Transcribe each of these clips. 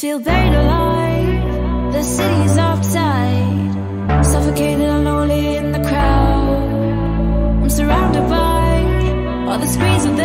Feel buried alive, the city's offside. Suffocated and lonely in the crowd. I'm surrounded by all the screams of the.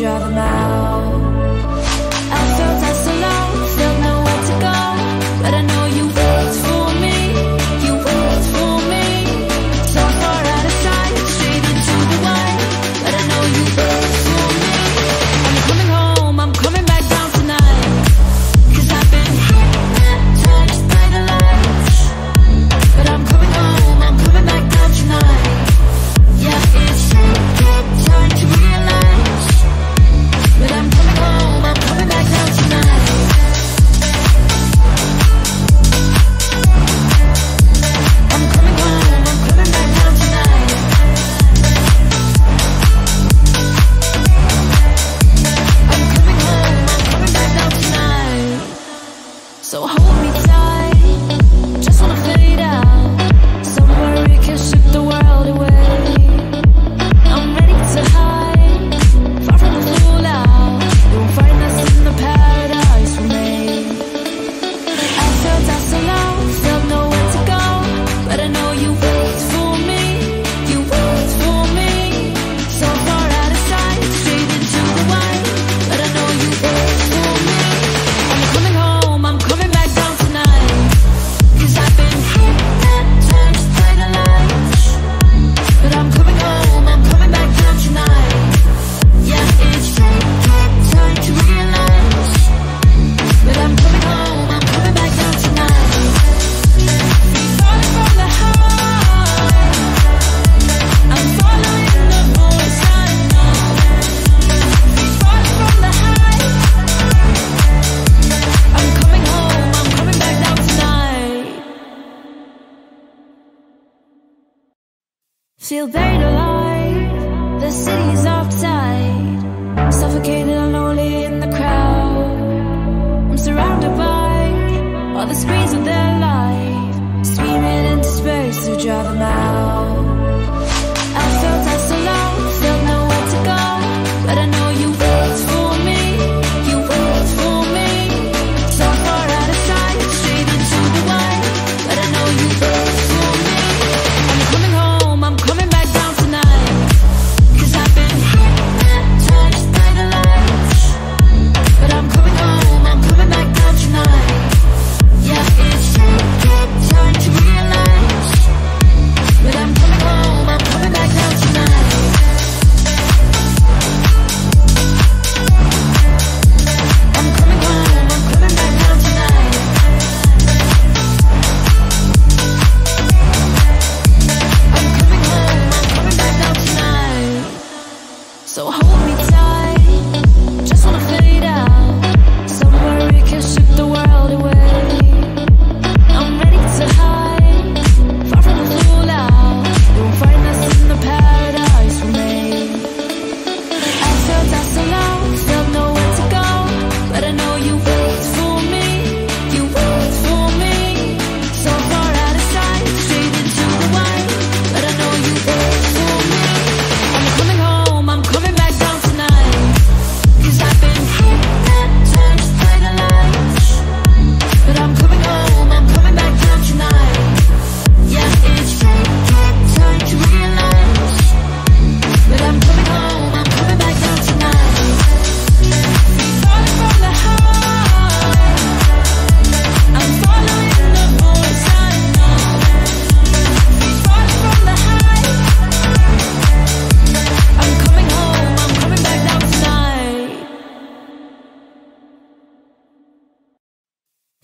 drive them out. feel very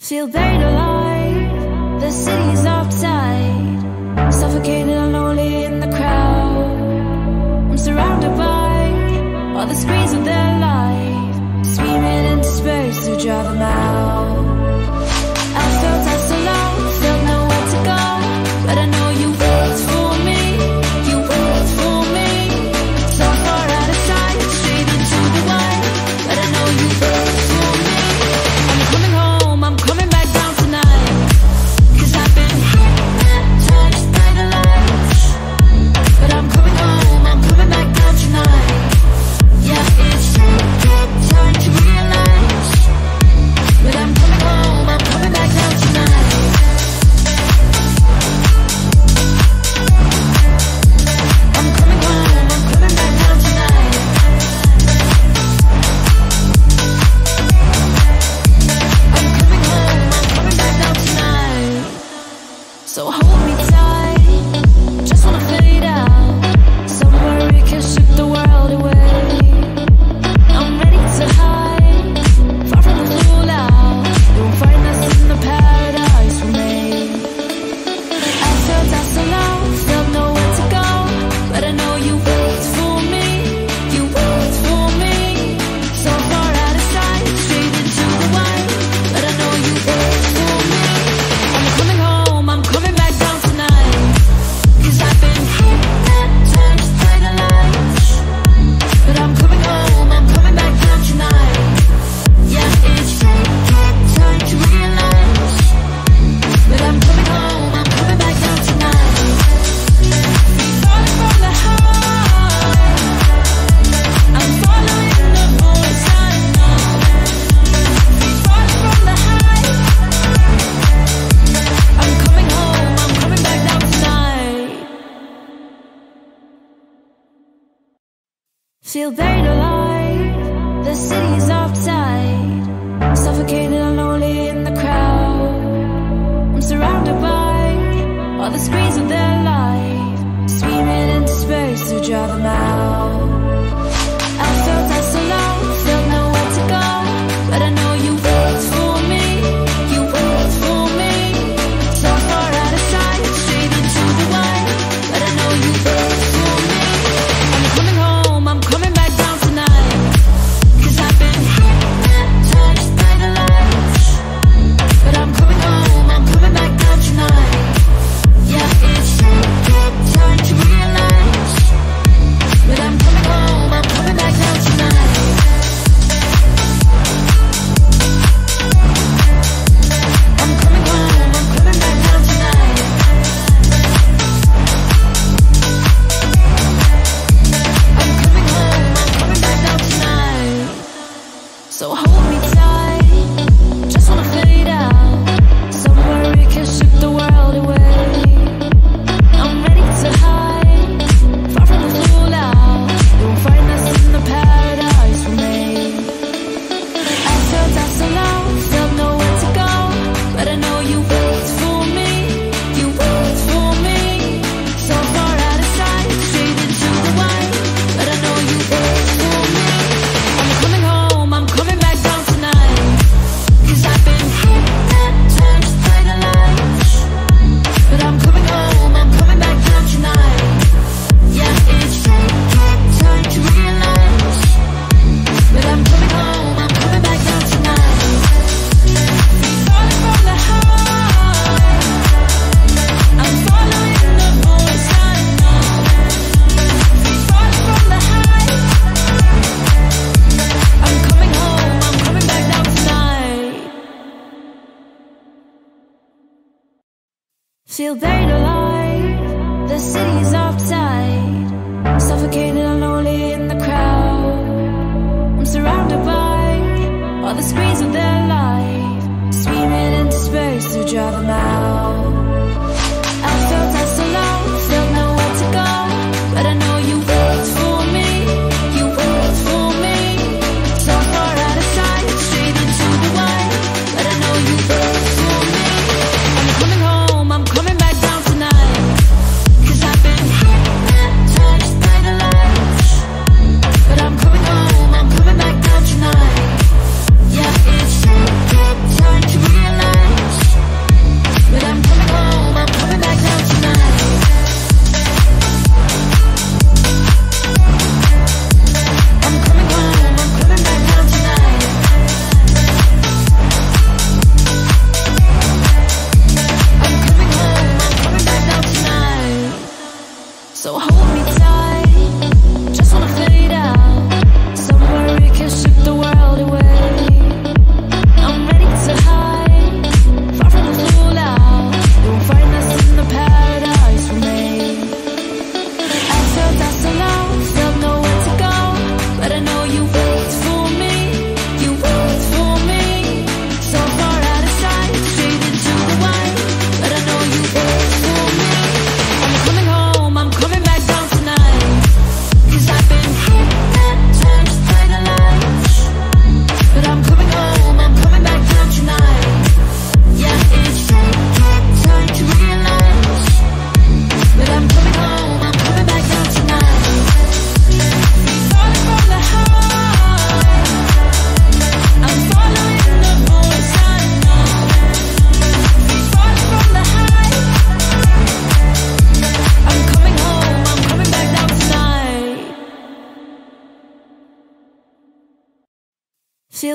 Feel buried alive. So hold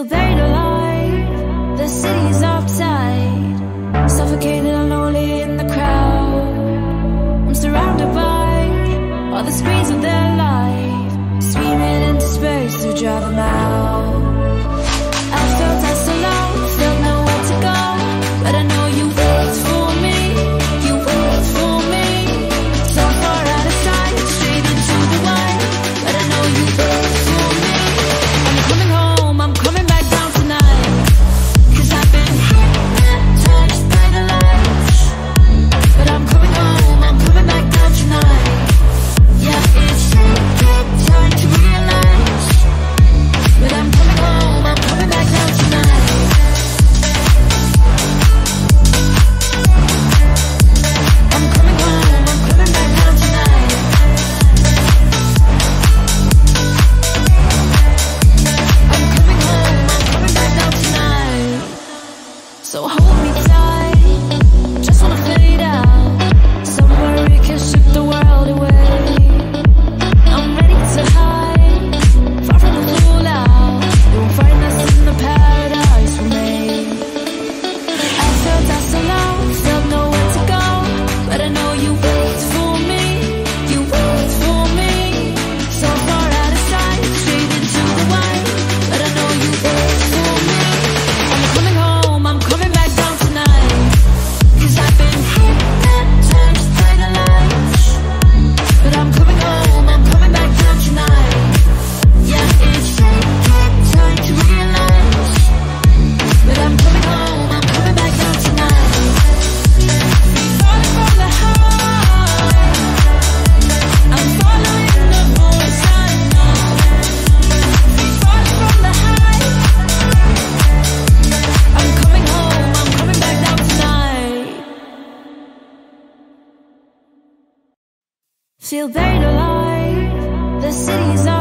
till they Still buried alive, the city's on.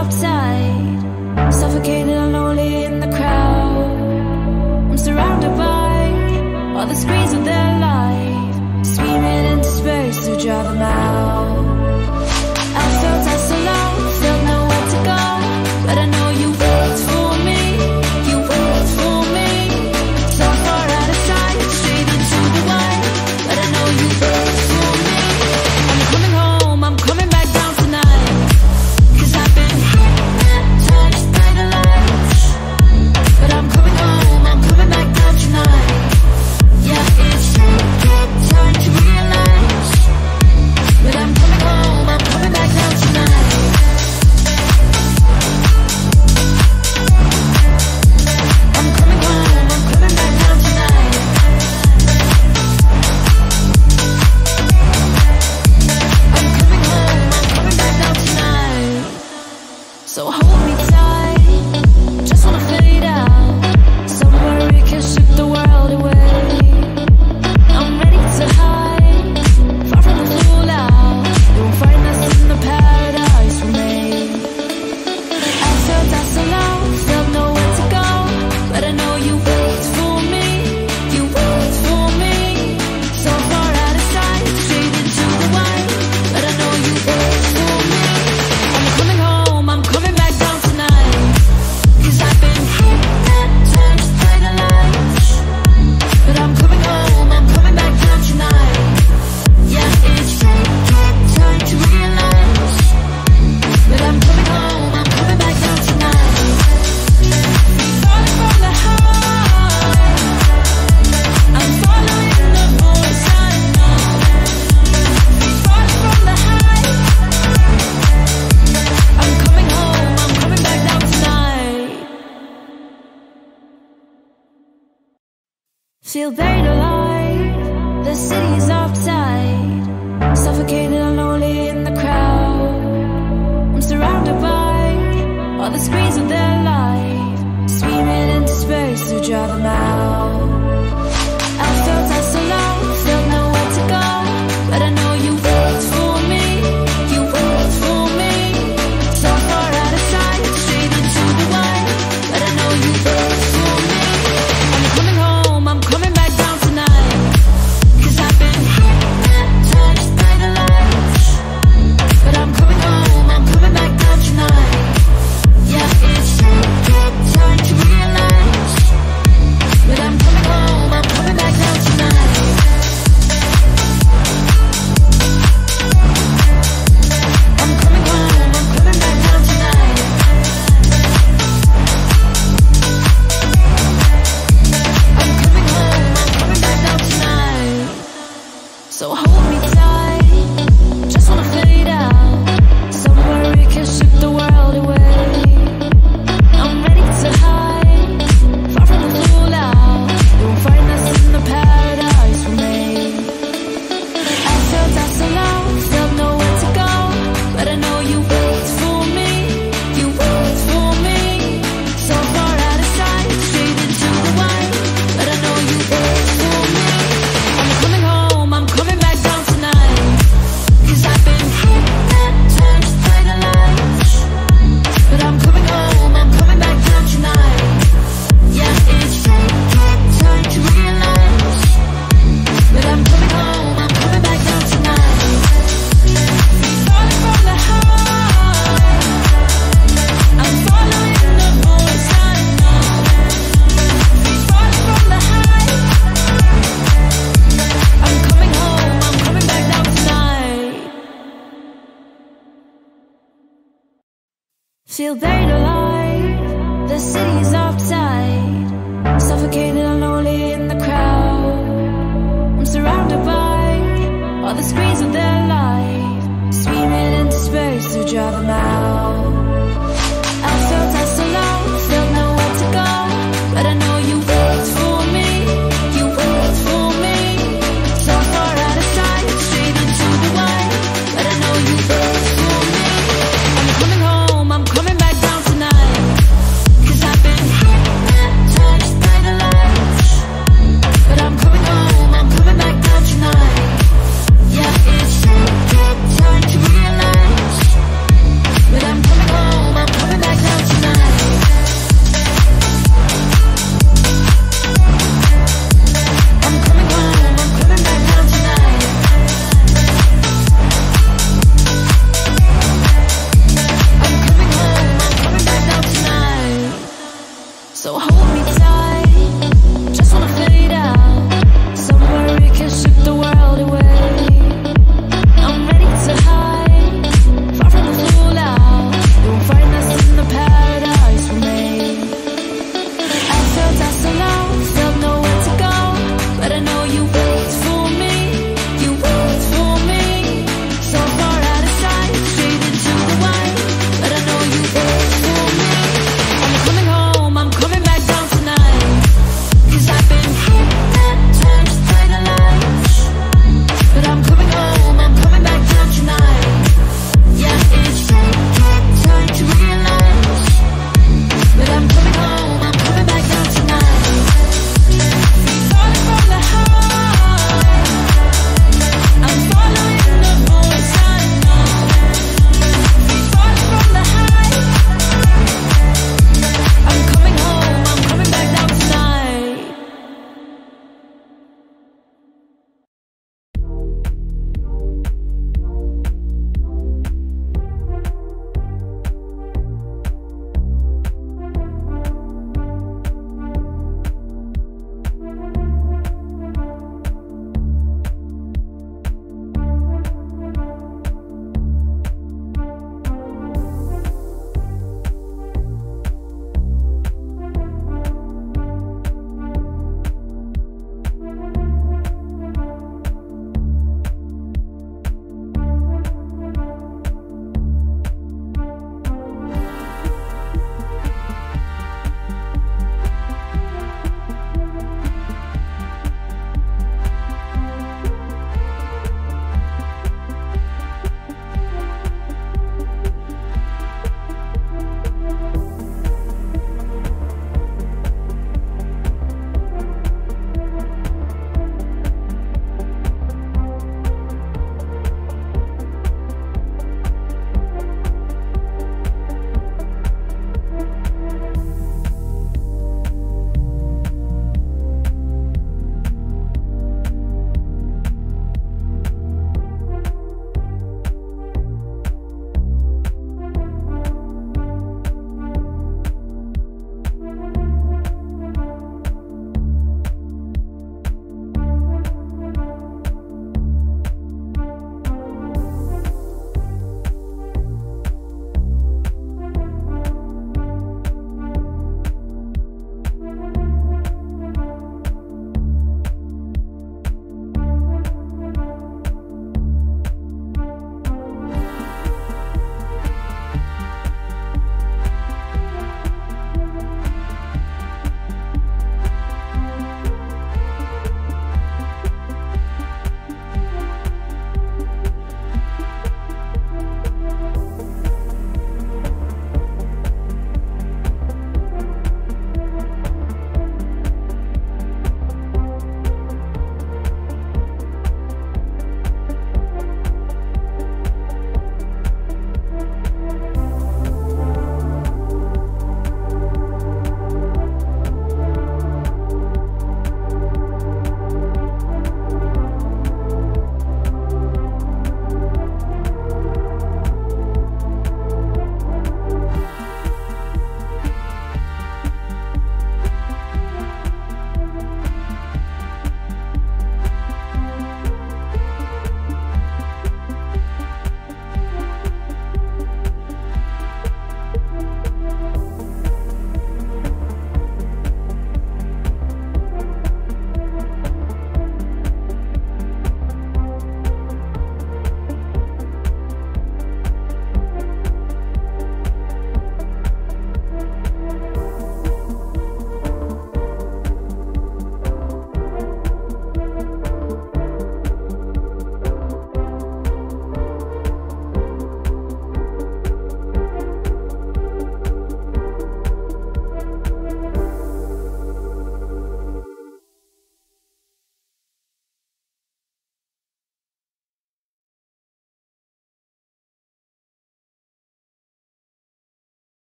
the screens of their life, screaming into space to drive them out.